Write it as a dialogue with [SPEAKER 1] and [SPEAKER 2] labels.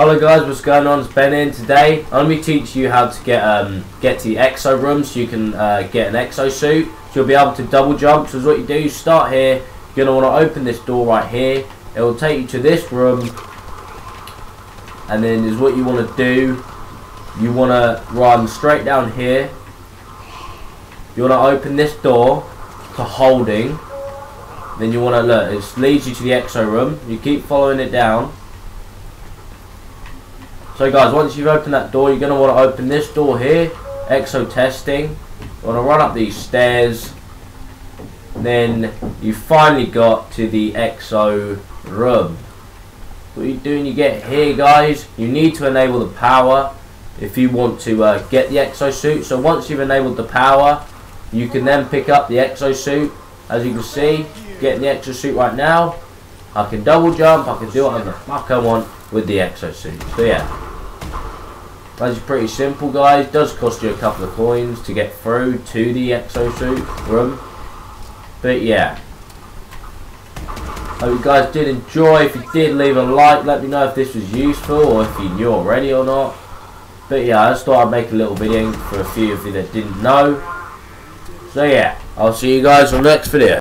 [SPEAKER 1] Hello guys, what's going on? It's Ben in. Today I'm going to teach you how to get um, get to the exo room so you can uh, get an exo suit. So you'll be able to double jump. So what you do, you start here. You're going to want to open this door right here. It will take you to this room. And then is what you want to do. You want to run straight down here. You want to open this door to holding. Then you want to look. It leads you to the exo room. You keep following it down. So guys, once you've opened that door, you're going to want to open this door here, EXO testing. You want to run up these stairs. Then you finally got to the EXO room. What you doing? You get here, guys. You need to enable the power if you want to uh, get the EXO suit. So once you've enabled the power, you can then pick up the EXO suit. As you can see, getting the EXO suit right now. I can double jump. I can do whatever the fuck I want with the EXO suit. So yeah. That's pretty simple guys, does cost you a couple of coins to get through to the exosuit room. But yeah. Hope you guys did enjoy. If you did, leave a like. Let me know if this was useful or if you knew already or not. But yeah, I just thought I'd make a little video for a few of you that didn't know. So yeah, I'll see you guys on the next video.